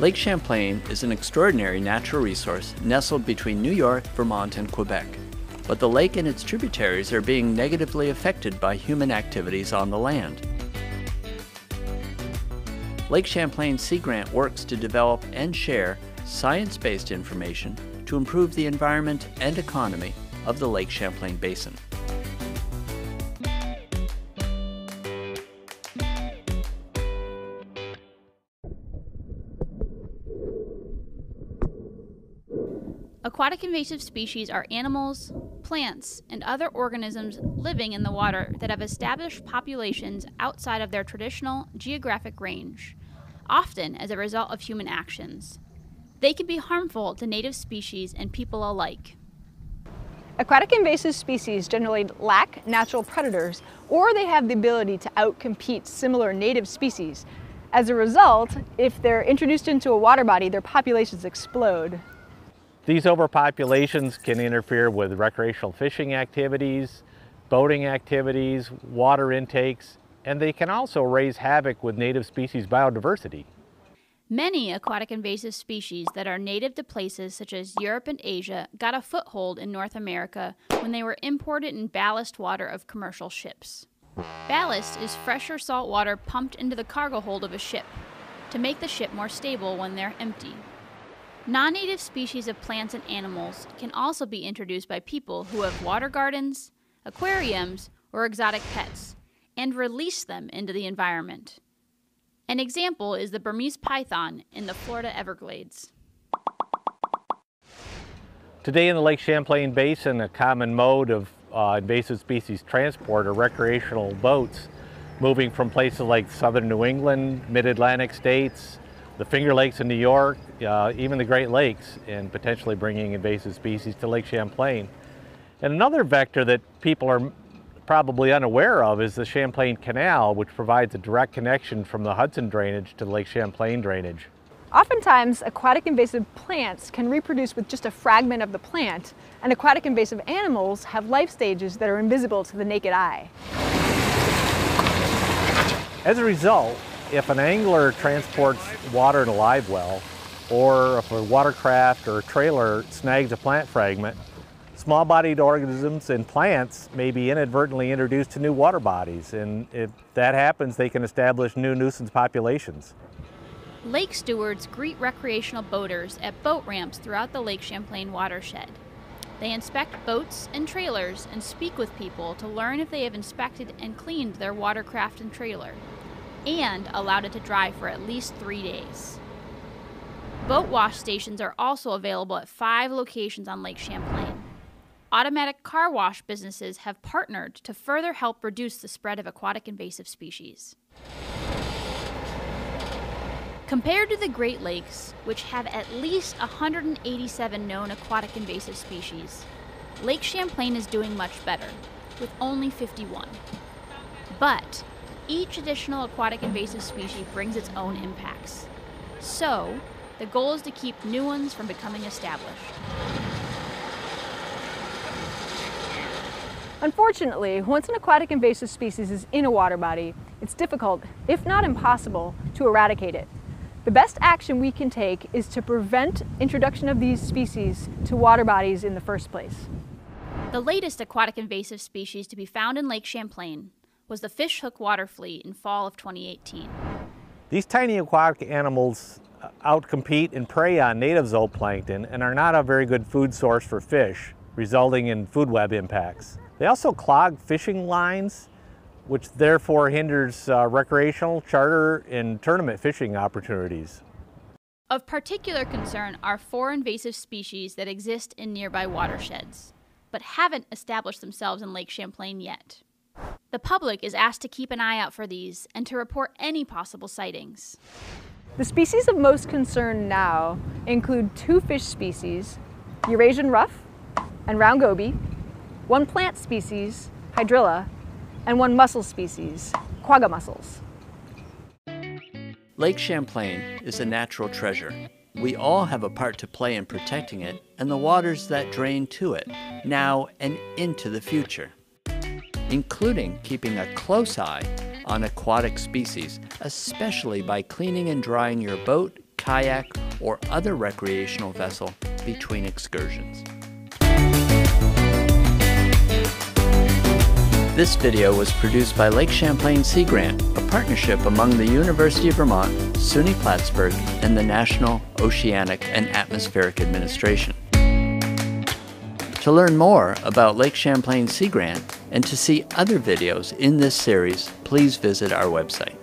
Lake Champlain is an extraordinary natural resource nestled between New York, Vermont, and Quebec. But the lake and its tributaries are being negatively affected by human activities on the land. Lake Champlain Sea Grant works to develop and share science based information to improve the environment and economy of the Lake Champlain Basin. Aquatic invasive species are animals, plants, and other organisms living in the water that have established populations outside of their traditional geographic range, often as a result of human actions. They can be harmful to native species and people alike. Aquatic invasive species generally lack natural predators or they have the ability to outcompete similar native species. As a result, if they're introduced into a water body, their populations explode. These overpopulations can interfere with recreational fishing activities, boating activities, water intakes, and they can also raise havoc with native species biodiversity. Many aquatic invasive species that are native to places such as Europe and Asia got a foothold in North America when they were imported in ballast water of commercial ships. Ballast is fresh or salt water pumped into the cargo hold of a ship to make the ship more stable when they're empty. Non native species of plants and animals can also be introduced by people who have water gardens, aquariums, or exotic pets and release them into the environment. An example is the Burmese python in the Florida Everglades. Today in the Lake Champlain Basin, a common mode of uh, invasive species transport are recreational boats moving from places like southern New England, mid-Atlantic states, the Finger Lakes in New York, uh, even the Great Lakes, and potentially bringing invasive species to Lake Champlain. And another vector that people are probably unaware of is the Champlain Canal, which provides a direct connection from the Hudson drainage to the Lake Champlain drainage. Oftentimes, aquatic invasive plants can reproduce with just a fragment of the plant, and aquatic invasive animals have life stages that are invisible to the naked eye. As a result, if an angler transports water in a live well, or if a watercraft or a trailer snags a plant fragment, small-bodied organisms and plants may be inadvertently introduced to new water bodies, and if that happens, they can establish new nuisance populations. Lake stewards greet recreational boaters at boat ramps throughout the Lake Champlain watershed. They inspect boats and trailers and speak with people to learn if they have inspected and cleaned their watercraft and trailer, and allowed it to dry for at least three days. Boat wash stations are also available at five locations on Lake Champlain automatic car wash businesses have partnered to further help reduce the spread of aquatic invasive species. Compared to the Great Lakes, which have at least 187 known aquatic invasive species, Lake Champlain is doing much better, with only 51. But each additional aquatic invasive species brings its own impacts. So, the goal is to keep new ones from becoming established. Unfortunately, once an aquatic invasive species is in a water body, it's difficult, if not impossible, to eradicate it. The best action we can take is to prevent introduction of these species to water bodies in the first place. The latest aquatic invasive species to be found in Lake Champlain was the fishhook water flea in fall of 2018. These tiny aquatic animals outcompete and prey on native zooplankton and are not a very good food source for fish, resulting in food web impacts. They also clog fishing lines, which therefore hinders uh, recreational, charter, and tournament fishing opportunities. Of particular concern are four invasive species that exist in nearby watersheds, but haven't established themselves in Lake Champlain yet. The public is asked to keep an eye out for these and to report any possible sightings. The species of most concern now include two fish species, Eurasian ruff and round goby, one plant species, Hydrilla, and one mussel species, quagga mussels. Lake Champlain is a natural treasure. We all have a part to play in protecting it and the waters that drain to it, now and into the future, including keeping a close eye on aquatic species, especially by cleaning and drying your boat, kayak, or other recreational vessel between excursions. This video was produced by Lake Champlain Sea Grant, a partnership among the University of Vermont, SUNY Plattsburgh, and the National Oceanic and Atmospheric Administration. To learn more about Lake Champlain Sea Grant and to see other videos in this series, please visit our website.